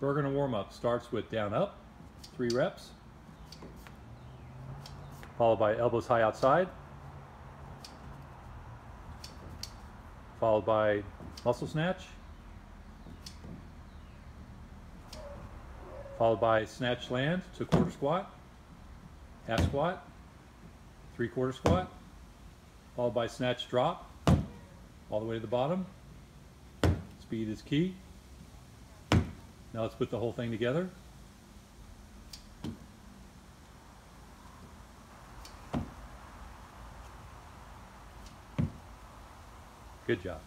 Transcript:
Burgener warm-up starts with down up, three reps, followed by elbows high outside, followed by muscle snatch, followed by snatch land to quarter squat, half squat, three quarter squat, followed by snatch drop, all the way to the bottom. Speed is key. Now let's put the whole thing together. Good job.